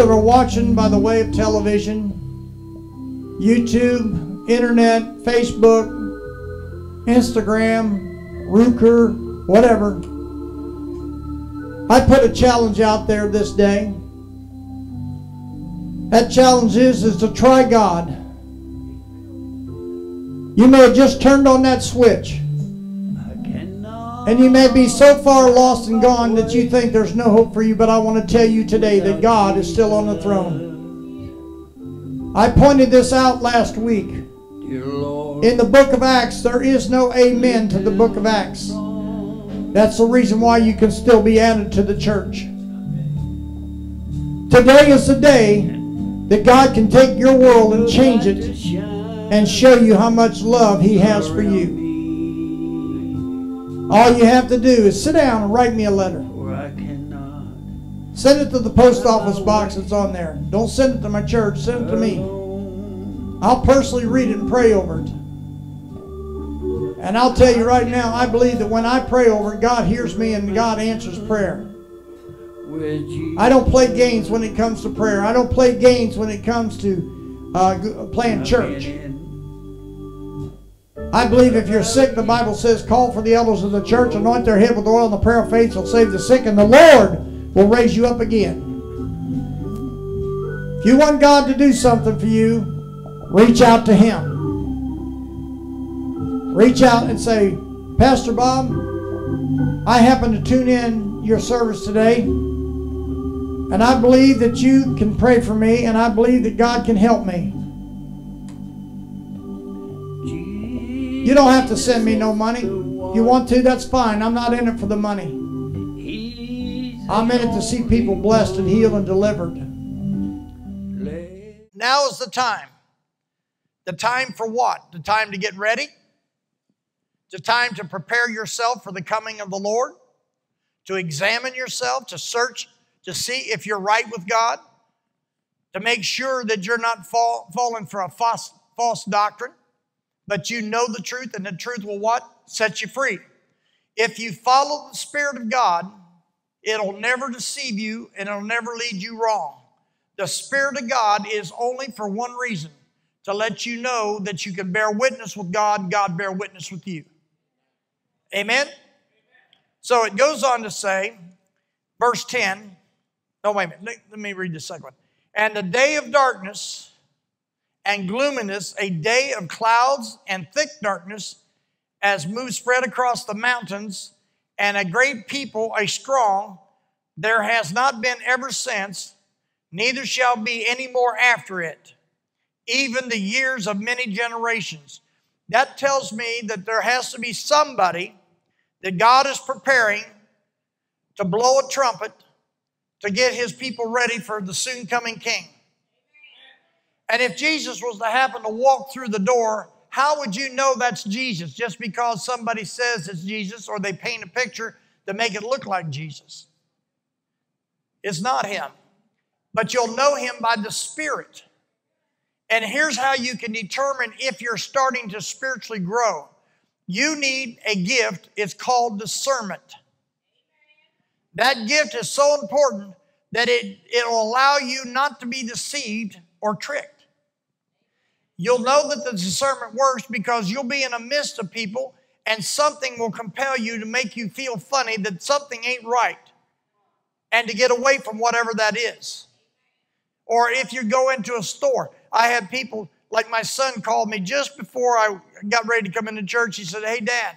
That are watching by the way of television, YouTube, internet, Facebook, Instagram, Roku, whatever, I put a challenge out there this day. That challenge is, is to try God. You may have just turned on that switch. And you may be so far lost and gone that you think there's no hope for you, but I want to tell you today that God is still on the throne. I pointed this out last week. In the book of Acts, there is no amen to the book of Acts. That's the reason why you can still be added to the church. Today is the day that God can take your world and change it and show you how much love He has for you. All you have to do is sit down and write me a letter. Send it to the post office box that's on there. Don't send it to my church, send it to me. I'll personally read it and pray over it. And I'll tell you right now, I believe that when I pray over it, God hears me and God answers prayer. I don't play games when it comes to prayer. I don't play games when it comes to uh, playing church. I believe if you're sick, the Bible says, call for the elders of the church, anoint their head with oil, and the prayer of faith will save the sick, and the Lord will raise you up again. If you want God to do something for you, reach out to Him. Reach out and say, Pastor Bob, I happen to tune in your service today, and I believe that you can pray for me, and I believe that God can help me. You don't have to send me no money. You want to, that's fine. I'm not in it for the money. I'm in it to see people blessed and healed and delivered. Now is the time. The time for what? The time to get ready? The time to prepare yourself for the coming of the Lord? To examine yourself, to search, to see if you're right with God? To make sure that you're not fall, falling for a false, false doctrine? But you know the truth, and the truth will what? Set you free. If you follow the Spirit of God, it'll never deceive you and it'll never lead you wrong. The Spirit of God is only for one reason to let you know that you can bear witness with God, God bear witness with you. Amen? So it goes on to say, verse 10. No, wait a minute. Let me read the second one. And the day of darkness and gloominess, a day of clouds and thick darkness, as moves spread across the mountains, and a great people, a strong, there has not been ever since, neither shall be any more after it, even the years of many generations. That tells me that there has to be somebody that God is preparing to blow a trumpet to get his people ready for the soon coming king. And if Jesus was to happen to walk through the door, how would you know that's Jesus? Just because somebody says it's Jesus or they paint a picture to make it look like Jesus. It's not him. But you'll know him by the Spirit. And here's how you can determine if you're starting to spiritually grow. You need a gift, it's called discernment. That gift is so important that it, it'll allow you not to be deceived or tricked. You'll know that the discernment works because you'll be in the midst of people and something will compel you to make you feel funny that something ain't right and to get away from whatever that is. Or if you go into a store, I had people like my son called me just before I got ready to come into church. He said, Hey, Dad,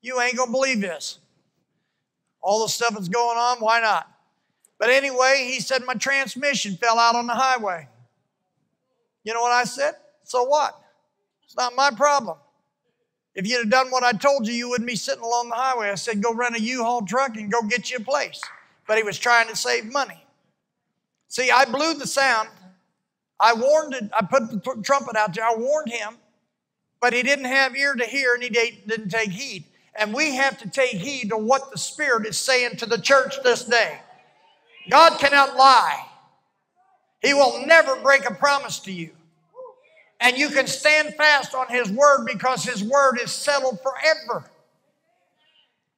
you ain't gonna believe this. All the stuff that's going on, why not? But anyway, he said, My transmission fell out on the highway. You know what I said? So what? It's not my problem. If you'd have done what I told you, you wouldn't be sitting along the highway. I said, go rent a U-Haul truck and go get you a place. But he was trying to save money. See, I blew the sound. I warned it. I put the trumpet out there. I warned him, but he didn't have ear to hear and he didn't take heed. And we have to take heed to what the Spirit is saying to the church this day. God cannot lie. He will never break a promise to you. And you can stand fast on His Word because His Word is settled forever.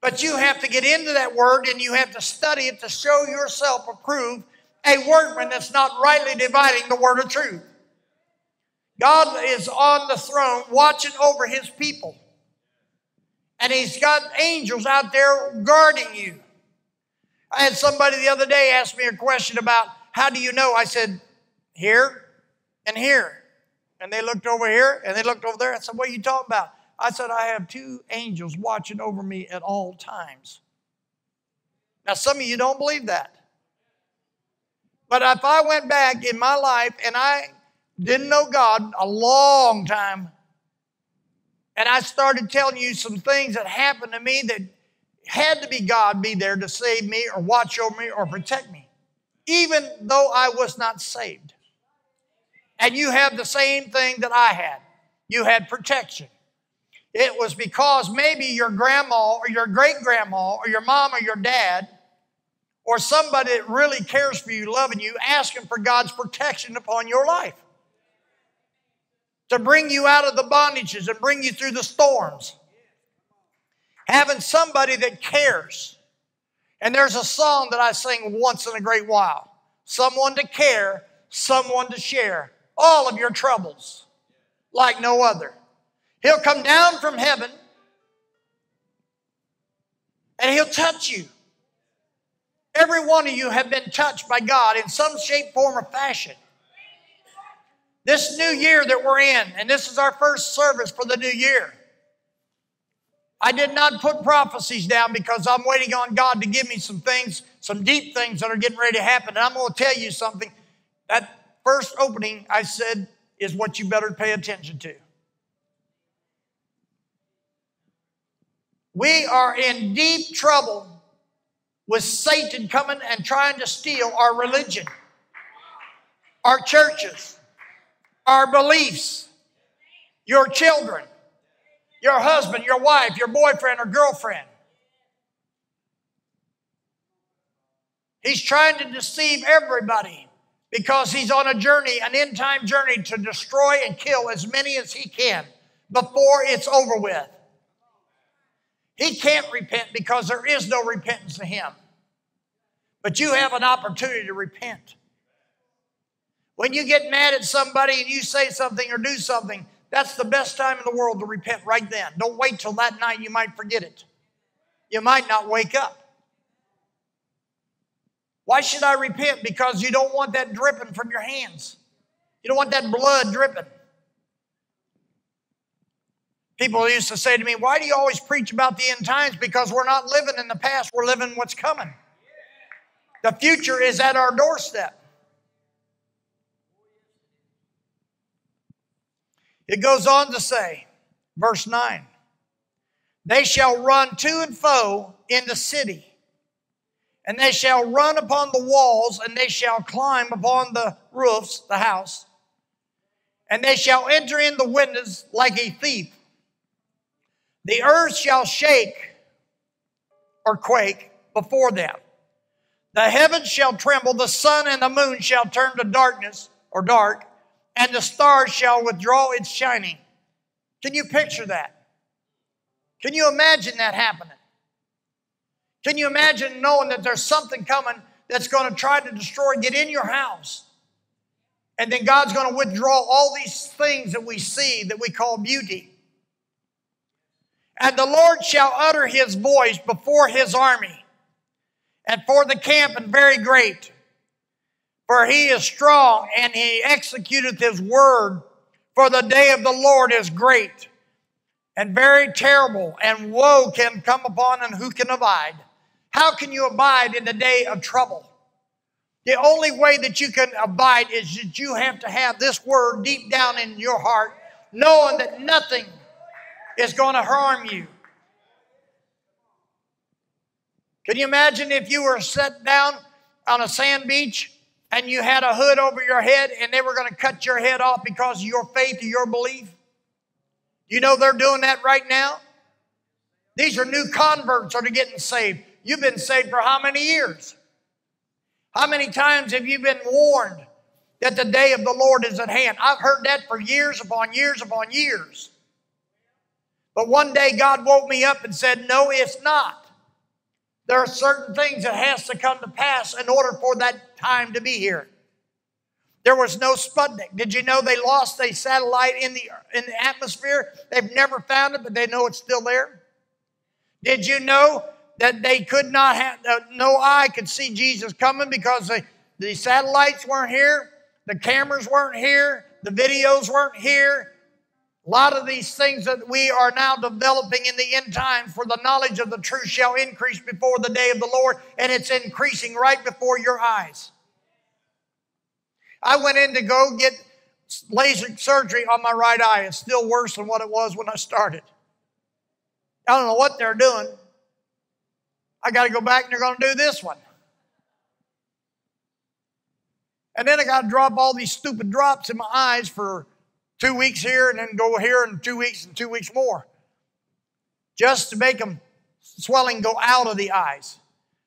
But you have to get into that Word and you have to study it to show yourself approved a workman that's not rightly dividing the word of truth. God is on the throne watching over his people. And he's got angels out there guarding you. I had somebody the other day ask me a question about how do you know? I said, here and here. And they looked over here and they looked over there. I said, What are you talking about? I said, I have two angels watching over me at all times. Now, some of you don't believe that. But if I went back in my life and I didn't know God a long time, and I started telling you some things that happened to me that had to be God be there to save me or watch over me or protect me, even though I was not saved. And you have the same thing that I had. You had protection. It was because maybe your grandma or your great grandma or your mom or your dad or somebody that really cares for you, loving you, asking for God's protection upon your life to bring you out of the bondages and bring you through the storms. Having somebody that cares. And there's a song that I sing once in a great while someone to care, someone to share all of your troubles like no other. He'll come down from heaven and he'll touch you. Every one of you have been touched by God in some shape, form, or fashion. This new year that we're in, and this is our first service for the new year. I did not put prophecies down because I'm waiting on God to give me some things, some deep things that are getting ready to happen. And I'm going to tell you something. That first opening I said is what you better pay attention to. We are in deep trouble with Satan coming and trying to steal our religion, our churches, our beliefs, your children, your husband, your wife, your boyfriend or girlfriend. He's trying to deceive everybody because he's on a journey, an end time journey to destroy and kill as many as he can before it's over with. He can't repent because there is no repentance to him. But you have an opportunity to repent. When you get mad at somebody and you say something or do something, that's the best time in the world to repent right then. Don't wait till that night, you might forget it. You might not wake up. Why should I repent? Because you don't want that dripping from your hands. You don't want that blood dripping. People used to say to me, Why do you always preach about the end times? Because we're not living in the past, we're living what's coming. The future is at our doorstep. It goes on to say, verse 9, they shall run to and fro in the city and they shall run upon the walls, and they shall climb upon the roofs, the house, and they shall enter in the windows like a thief. The earth shall shake or quake before them. The heavens shall tremble, the sun and the moon shall turn to darkness or dark, and the stars shall withdraw its shining. Can you picture that? Can you imagine that happening? Can you imagine knowing that there's something coming that's going to try to destroy, get in your house? And then God's going to withdraw all these things that we see that we call beauty. And the Lord shall utter his voice before his army, and for the camp and very great. For he is strong, and he executeth his word. For the day of the Lord is great and very terrible, and woe can come upon and who can abide. How can you abide in the day of trouble? The only way that you can abide is that you have to have this word deep down in your heart, knowing that nothing is going to harm you. Can you imagine if you were set down on a sand beach and you had a hood over your head and they were going to cut your head off because of your faith or your belief? You know they're doing that right now? These are new converts that are getting saved. You've been saved for how many years? How many times have you been warned that the day of the Lord is at hand? I've heard that for years upon years upon years. But one day God woke me up and said, No, it's not. There are certain things that has to come to pass in order for that time to be here. There was no Sputnik. Did you know they lost a satellite in the, in the atmosphere? They've never found it, but they know it's still there. Did you know that they could not have, uh, no eye could see Jesus coming because the, the satellites weren't here, the cameras weren't here, the videos weren't here. A lot of these things that we are now developing in the end time for the knowledge of the truth shall increase before the day of the Lord, and it's increasing right before your eyes. I went in to go get laser surgery on my right eye. It's still worse than what it was when I started. I don't know what they're doing. I got to go back and they're going to do this one. And then I got to drop all these stupid drops in my eyes for two weeks here and then go here and two weeks and two weeks more just to make them swelling go out of the eyes.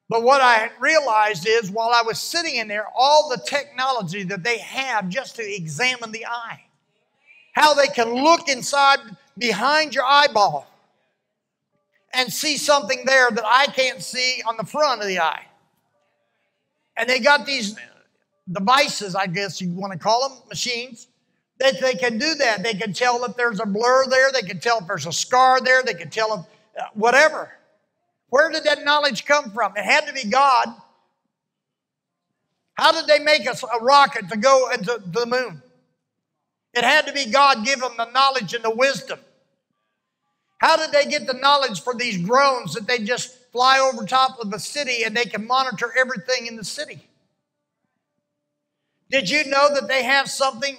But what I realized is while I was sitting in there, all the technology that they have just to examine the eye, how they can look inside behind your eyeball and see something there that I can't see on the front of the eye. And they got these devices, I guess you want to call them, machines, that they can do that. They can tell if there's a blur there, they can tell if there's a scar there, they can tell if uh, whatever. Where did that knowledge come from? It had to be God. How did they make us a rocket to go into the moon? It had to be God give them the knowledge and the wisdom. How did they get the knowledge for these drones that they just fly over top of the city and they can monitor everything in the city? Did you know that they have something?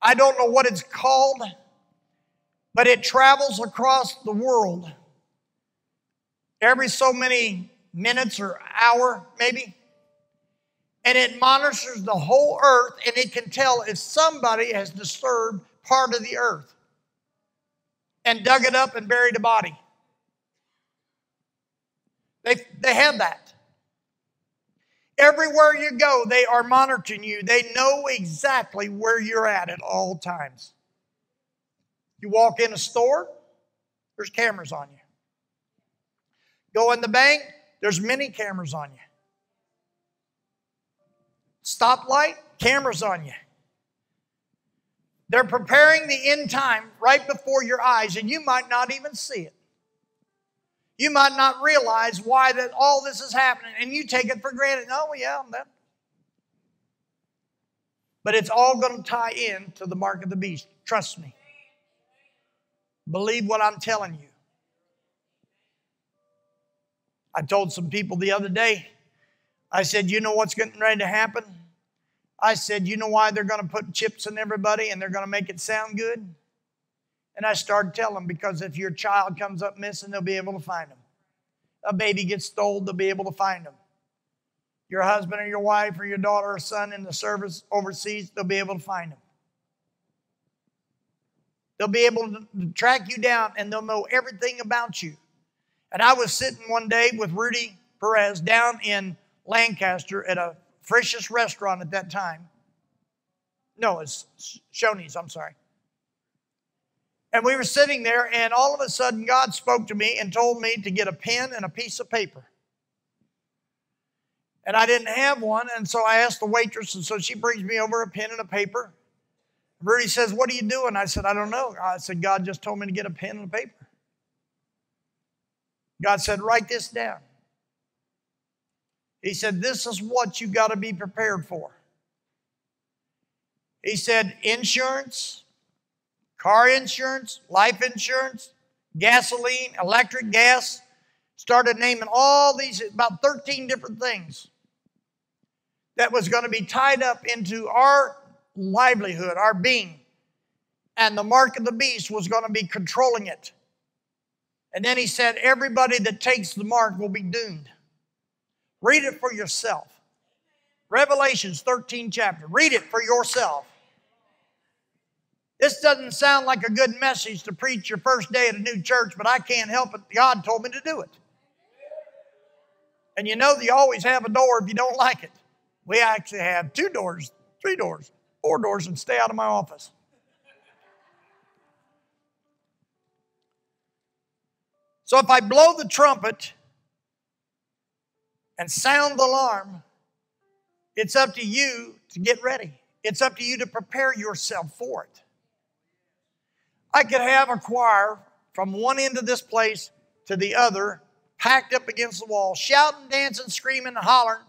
I don't know what it's called, but it travels across the world every so many minutes or hour, maybe. And it monitors the whole earth and it can tell if somebody has disturbed part of the earth and dug it up and buried a body. They, they have that. Everywhere you go, they are monitoring you. They know exactly where you're at at all times. You walk in a store, there's cameras on you. Go in the bank, there's many cameras on you. Stoplight, cameras on you. They're preparing the end time right before your eyes, and you might not even see it. You might not realize why that all this is happening, and you take it for granted. Oh, yeah. But it's all going to tie in to the mark of the beast. Trust me. Believe what I'm telling you. I told some people the other day, I said, you know what's getting ready to happen? I said, you know why they're going to put chips in everybody and they're going to make it sound good? And I started telling them because if your child comes up missing, they'll be able to find them. A baby gets stolen, they'll be able to find them. Your husband or your wife or your daughter or son in the service overseas, they'll be able to find them. They'll be able to track you down and they'll know everything about you. And I was sitting one day with Rudy Perez down in Lancaster at a Frisch's restaurant at that time. No, it's Shoney's, I'm sorry. And we were sitting there, and all of a sudden, God spoke to me and told me to get a pen and a piece of paper. And I didn't have one, and so I asked the waitress, and so she brings me over a pen and a paper. Rudy says, What are you doing? I said, I don't know. I said, God just told me to get a pen and a paper. God said, Write this down. He said, This is what you got to be prepared for. He said, Insurance, car insurance, life insurance, gasoline, electric, gas. Started naming all these, about 13 different things that was going to be tied up into our livelihood, our being. And the mark of the beast was going to be controlling it. And then he said, Everybody that takes the mark will be doomed. Read it for yourself. Revelations 13 chapter. Read it for yourself. This doesn't sound like a good message to preach your first day at a new church, but I can't help it. God told me to do it. And you know, that you always have a door if you don't like it. We actually have two doors, three doors, four doors, and stay out of my office. So if I blow the trumpet and sound the alarm, It's up to you to get ready. It's up to you to prepare yourself for it. I could have a choir from one end of this place to the other, packed up against the wall, shouting, dancing, screaming, and hollering,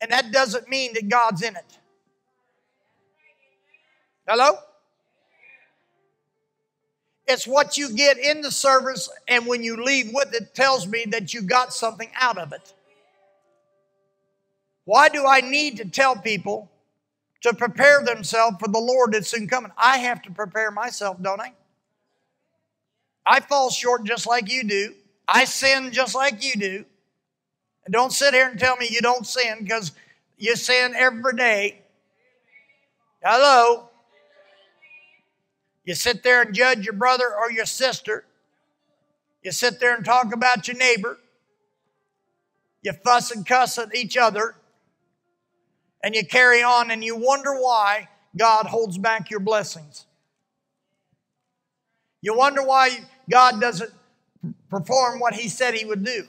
and that doesn't mean that God's in it. Hello? It's what you get in the service, and when you leave with it, tells me that you got something out of it. Why do I need to tell people to prepare themselves for the Lord that's soon coming? I have to prepare myself, don't I? I fall short just like you do. I sin just like you do. And don't sit here and tell me you don't sin because you sin every day. Hello? You sit there and judge your brother or your sister. You sit there and talk about your neighbor. You fuss and cuss at each other. And you carry on and you wonder why God holds back your blessings. You wonder why God doesn't perform what He said He would do.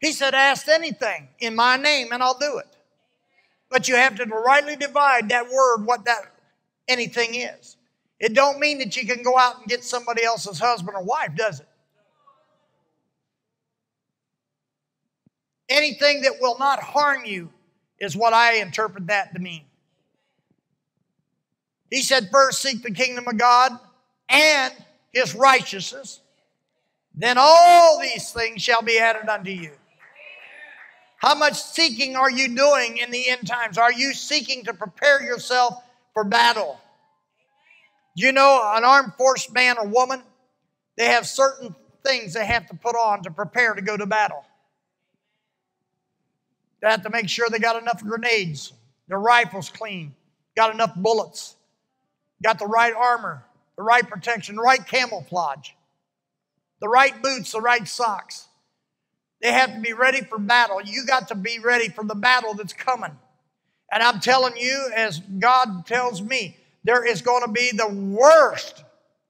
He said, Ask anything in my name and I'll do it. But you have to rightly divide that word, what that anything is. It don't mean that you can go out and get somebody else's husband or wife, does it? Anything that will not harm you is what I interpret that to mean. He said, First seek the kingdom of God and his righteousness, then all these things shall be added unto you. How much seeking are you doing in the end times? Are you seeking to prepare yourself for battle? You know an armed force man or woman? They have certain things they have to put on to prepare to go to battle. They have to make sure they got enough grenades, their rifles clean, got enough bullets, got the right armor, the right protection, the right camouflage, the right boots, the right socks. They have to be ready for battle. You got to be ready for the battle that's coming. And I'm telling you, as God tells me, there is going to be the worst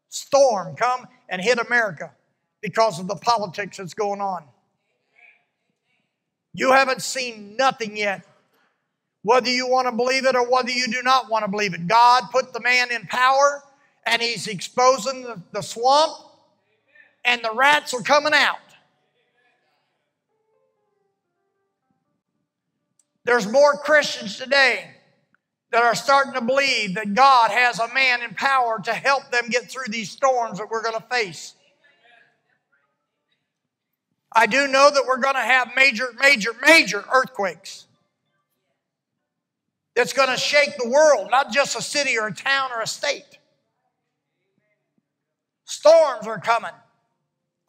storm come and hit America because of the politics that's going on. You haven't seen nothing yet. Whether you want to believe it or whether you do not want to believe it, God put the man in power and he's exposing the, the swamp and the rats are coming out. There's more Christians today that are starting to believe that God has a man in power to help them get through these storms that we're going to face. I do know that we're going to have major, major, major earthquakes. That's going to shake the world, not just a city or a town or a state. Storms are coming.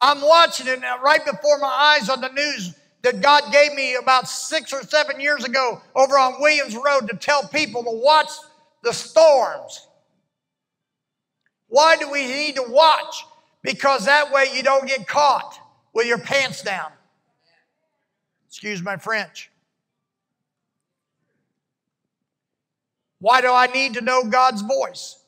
I'm watching it now right before my eyes on the news that God gave me about six or seven years ago over on Williams Road to tell people to watch the storms. Why do we need to watch? Because that way you don't get caught with your pants down. Excuse my French. Why do I need to know God's voice?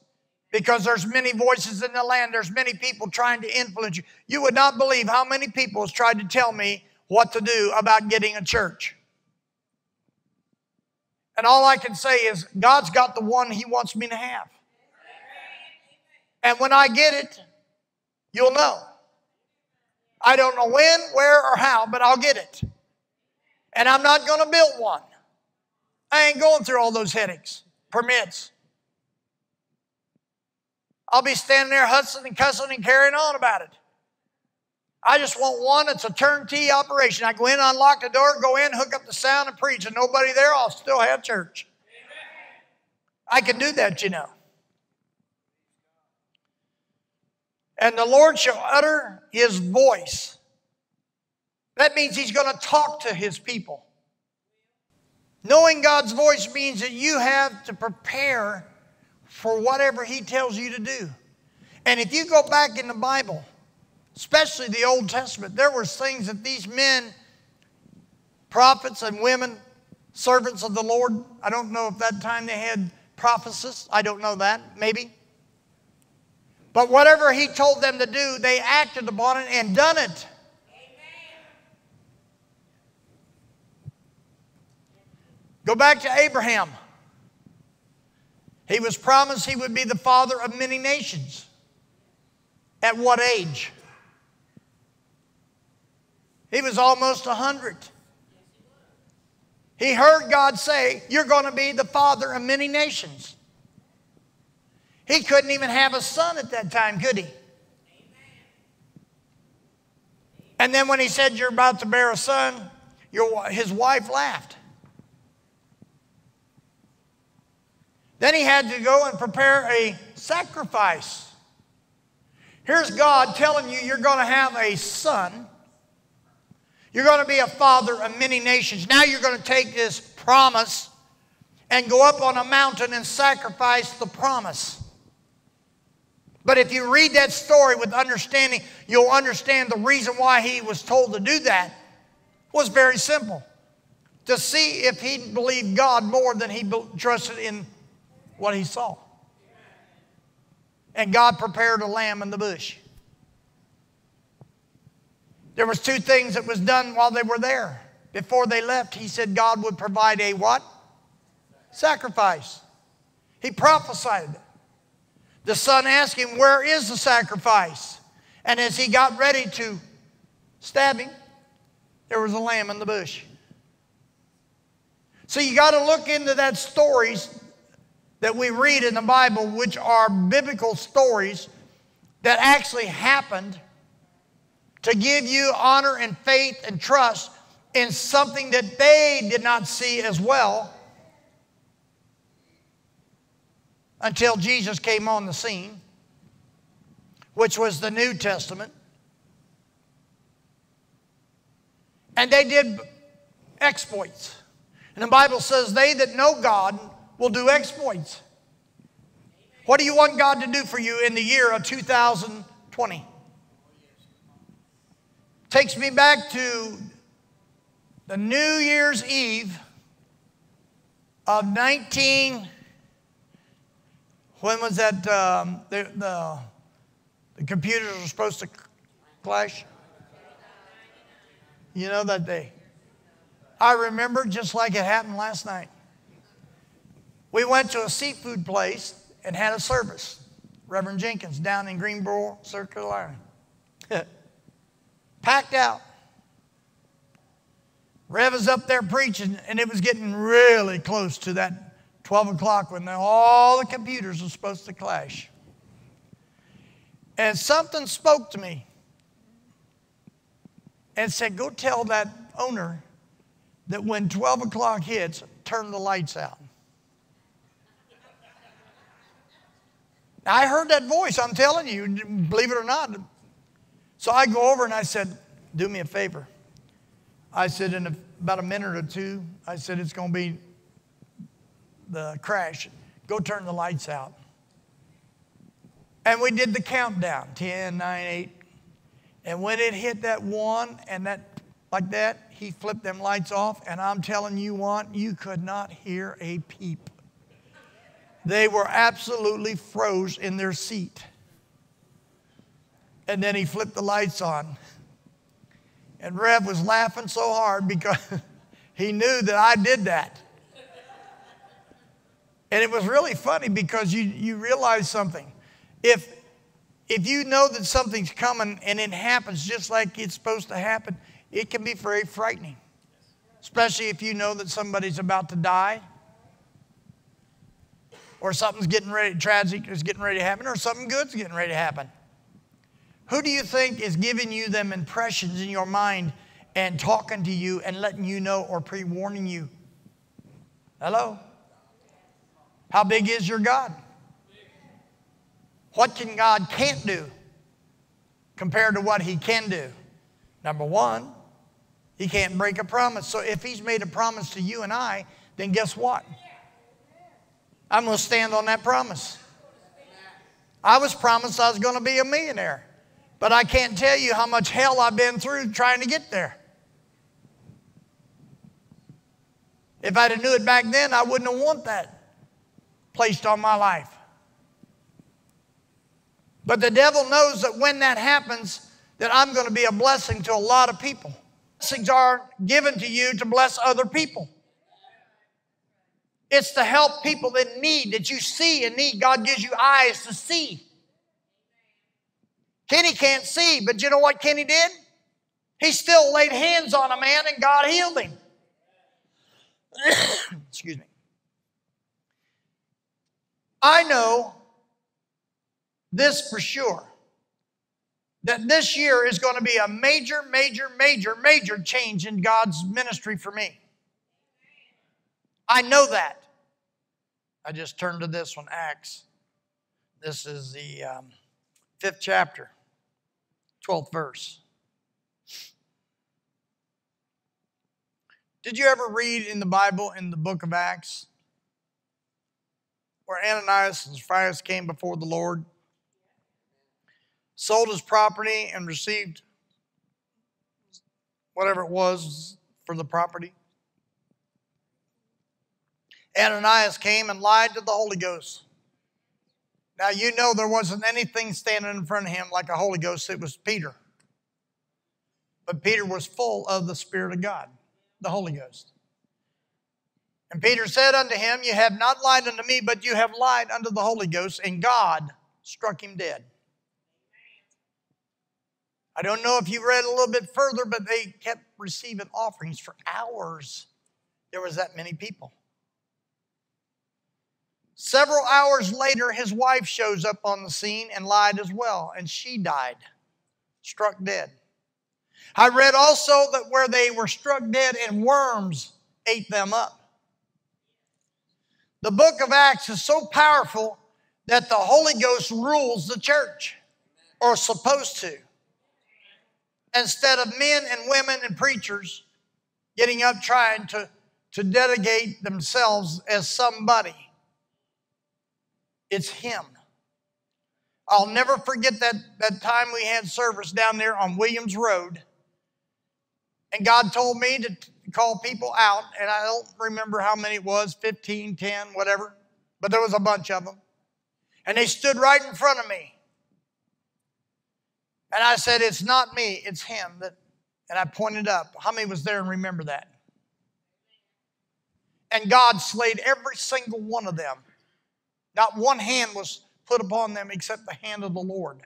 Because there's many voices in the land. There's many people trying to influence you. You would not believe how many people has tried to tell me what to do about getting a church. And all I can say is, God's got the one He wants me to have. And when I get it, you'll know. I don't know when, where, or how, but I'll get it. And I'm not going to build one. I ain't going through all those headaches, permits. I'll be standing there hustling and cussing and carrying on about it. I just want one that's a turnkey operation. I go in, unlock the door, go in, hook up the sound, and preach, and nobody there, I'll still have church. I can do that, you know. And the Lord shall utter his voice. That means he's going to talk to his people. Knowing God's voice means that you have to prepare for whatever he tells you to do. And if you go back in the Bible, especially the Old Testament, there were things that these men, prophets and women, servants of the Lord, I don't know if that time they had prophecies, I don't know that, maybe. But whatever he told them to do, they acted upon it and done it. Go back to Abraham. He was promised he would be the father of many nations. At what age? He was almost 100. He heard God say, You're going to be the father of many nations. He couldn't even have a son at that time, could he? And then when he said, You're about to bear a son, your, his wife laughed. Then he had to go and prepare a sacrifice. Here's God telling you you're going to have a son. You're going to be a father of many nations. Now you're going to take this promise and go up on a mountain and sacrifice the promise. But if you read that story with understanding, you'll understand the reason why he was told to do that was very simple. To see if he believed God more than he trusted in what he saw. And God prepared a lamb in the bush. There was two things that was done while they were there. Before they left, he said God would provide a what? Sacrifice. He prophesied it. The son asked him, Where is the sacrifice? And as he got ready to stab him, there was a lamb in the bush. So you got to look into that stories that we read in the Bible, which are biblical stories that actually happened to give you honor and faith and trust in something that they did not see as well until Jesus came on the scene, which was the New Testament. And they did exploits. And the Bible says, They that know God will do exploits. What do you want God to do for you in the year of 2020? Takes me back to the New Year's Eve of 19 when was that? Um, the, the, the computers were supposed to clash? You know that day. I remember just like it happened last night. We went to a seafood place and had a service. Reverend Jenkins down in Greenboro, South Carolina. Packed out. Rev was up there preaching, and it was getting really close to that 12 o'clock when all the computers were supposed to clash. And something spoke to me and said, Go tell that owner that when 12 o'clock hits, turn the lights out. I heard that voice, I'm telling you, believe it or not. So I go over and I said, Do me a favor. I said, In a, about a minute or two, I said, It's going to be the crash, go turn the lights out. And we did the countdown 10, 9, 8. And when it hit that one and that, like that, he flipped them lights off. And I'm telling you what, you could not hear a peep. They were absolutely froze in their seat. And then he flipped the lights on. And Rev was laughing so hard because he knew that I did that. And it was really funny because you, you realize something. If, if you know that something's coming and it happens just like it's supposed to happen, it can be very frightening. Especially if you know that somebody's about to die or something's getting ready, tragic is getting ready to happen, or something good's getting ready to happen. Who do you think is giving you them impressions in your mind and talking to you and letting you know or pre warning you? Hello? How big is your God? What can God can't do compared to what he can do? Number one, he can't break a promise. So if he's made a promise to you and I, then guess what? I'm going to stand on that promise. I was promised I was going to be a millionaire, but I can't tell you how much hell I've been through trying to get there. If I'd have knew it back then, I wouldn't have want that placed on my life. But the devil knows that when that happens, that I'm going to be a blessing to a lot of people. Blessings are given to you to bless other people. It's to help people in need, that you see and need. God gives you eyes to see. Kenny can't see, but you know what Kenny did? He still laid hands on a man and God healed him. Excuse me. I know this for sure that this year is going to be a major, major, major, major change in God's ministry for me. I know that. I just turned to this one, Acts. This is the um, fifth chapter, 12th verse. Did you ever read in the Bible, in the book of Acts, where Ananias and Sapphira came before the Lord, sold his property, and received whatever it was for the property? Ananias came and lied to the Holy Ghost. Now, you know there wasn't anything standing in front of him like a Holy Ghost, it was Peter. But Peter was full of the Spirit of God the Holy Ghost. And Peter said unto him, You have not lied unto me, but you have lied unto the Holy Ghost, and God struck him dead. I don't know if you read a little bit further, but they kept receiving offerings for hours. There was that many people. Several hours later, his wife shows up on the scene and lied as well, and she died, struck dead. I read also that where they were struck dead and worms ate them up. The book of Acts is so powerful that the Holy Ghost rules the church, or supposed to. Instead of men and women and preachers getting up trying to, to dedicate themselves as somebody, it's Him. I'll never forget that, that time we had service down there on Williams Road and God told me to call people out, and I don't remember how many it was 15, 10, whatever, but there was a bunch of them. And they stood right in front of me. And I said, It's not me, it's him. That, and I pointed up. How many was there and remember that? And God slayed every single one of them. Not one hand was put upon them except the hand of the Lord.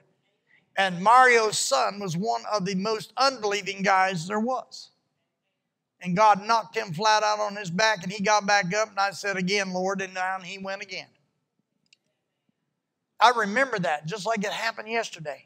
And Mario's son was one of the most unbelieving guys there was. And God knocked him flat out on his back, and he got back up, and I said again, Lord, and down he went again. I remember that just like it happened yesterday.